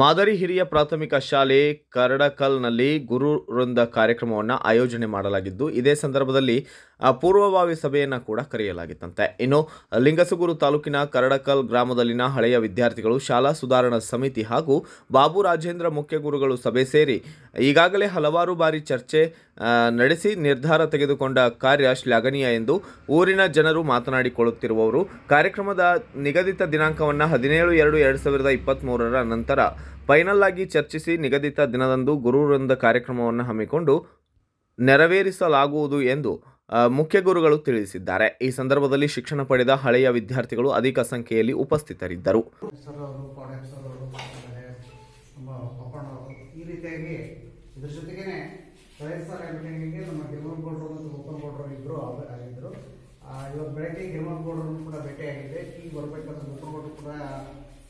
ಮಾದರಿ ಹಿರಿಯ ಪ್ರಾಥಮಿಕ ಶಾಲೆ ಕರಡಕಲ್ನಲ್ಲಿ ಗುರು ವೃಂದ ಕಾರ್ಯಕ್ರಮವನ್ನು ಆಯೋಜನೆ ಮಾಡಲಾಗಿದ್ದು, ಇದೇ ಸಂದರ್ಭದಲ್ಲಿ ಪೂರ್ವಭಾವಿ ಸಭೆಯನ್ನು ಕೂಡ ಕರೆಯಲಾಗಿತ್ತಂತೆ. ಇನ್ನು, ಲಿಂಗಸಗೂರು ತಾಲೂಕಿನ ಕರಡಕಲ್ ಗ್ರಾಮದಲ್ಲಿನ ಹಳೆಯ ವಿದ್ಯಾರ್ಥಿಗಳು ಶಾಲಾ ಸುಧಾರಣಾ ಸಮಿತಿ ಹಾಗೂ ಬಾಬು ರಾಜೇಂದ್ರ ಮುಖ್ಯ ಗುರುಗಳು ಸಭೆ ಸೇರಿ, ಈಗಾಗಲೇ ಹಲವಾರು ಬಾರಿ ಚರ್ಚೆ ನಡೆಸಿ ನಿರ್ಧಾರ ತೆಗೆದುಕೊಂಡ ಕಾರ್ಯ ಶ್ಲಾಘನೀಯ ಎಂದು ಊರಿನ ಜನರು ಮಾತನಾಡಿಕೊಳ್ಳುತ್ತಿರುವವರು, ಕಾರ್ಯಕ್ರಮದ ನಿಗದಿತ ದಿನಾಂಕವನ್ನು ಹದಿನೇಳು ಎರಡು ಎರಡು ಸಾವಿರದ ಇಪ್ಪತ್ತ್ಮೂರರ ನಂತರ ಫೈನಲ್ ಆಗಿ ಚರ್ಚಿಸಿ ನಿಗದಿತ ದಿನದಂದು ಗುರುವೃಂದ ಕಾರ್ಯಕ್ರಮವನ್ನು ಹಮ್ಮಿಕೊಂಡು ನೆರವೇರಿಸಲಾಗುವುದು ಎಂದು ಮುಖ್ಯ ಗುರುಗಳು ತಿಳಿಸಿದ್ದಾರೆ. ಈ ಸಂದರ್ಭದಲ್ಲಿ ಶಿಕ್ಷಣ ಪಡೆದ ಹಳೆಯ ವಿದ್ಯಾರ್ಥಿಗಳು ಅಧಿಕ ಸಂಖ್ಯೆಯಲ್ಲಿ ಉಪಸ್ಥಿತರಿದ್ದರು. ಇವತ್ತು ಬೆಳಗ್ಗೆ ಗಿರ್ಮನ್ ಗೌಡರನ್ನು ಕೂಡ ಭೇಟಿಯಾಗಿದೆ. ಈಗ ಬರಬೇಕಾದ ಮುಖಂಡರು ಕೂಡ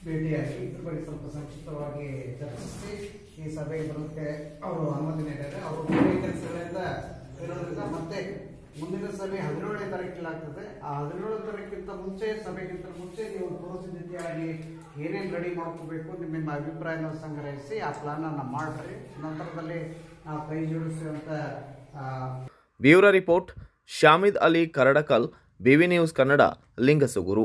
ಭೇಟಿಯಾಗಿ ಇದ್ರ ಬಗ್ಗೆ ಸ್ವಲ್ಪ ಸಂಕ್ಷಿಪ್ತವಾಗಿ ಚರ್ಚಿಸಿ ಈ ಸಭೆಗೆ ಬರೋಕ್ಕೆ ಅವರು ಅನುಮತಿ ನೀಡಿದ್ದಾರೆ ಅವರು ಬೇರೆ ಕೆಲಸಗಳಿಂದ ಇರೋದ್ರಿಂದ ಮತ್ತೆ ಮುಂದಿನ ಸಭೆ ಹದಿನೇಳನೇ ತಾರೀಕಿಲಾಗ್ತದೆ ಆ ಹದಿನೇಳು ತಾರೀಕಿಂತ ಮುಂಚೆ ಸಭೆಗಿಂತ ಮುಂಚೆ ನೀವು ಪೂರ್ವಸಿದ್ಧತೆಯಾಗಿ ಏನೇನು ರೆಡಿ ಮಾಡ್ಕೋಬೇಕು ನಿಮ್ಮ ನಿಮ್ಮ ಅಭಿಪ್ರಾಯನ ಸಂಗ್ರಹಿಸಿ ಆ ಪ್ಲಾನ್ ಅನ್ನ ಮಾಡ್ರಿ. ನಂತರದಲ್ಲಿ ನಾವು ಕೈ ಆ, bureau report Shamid Ali Karadakal BV news Kannada Lingasugur.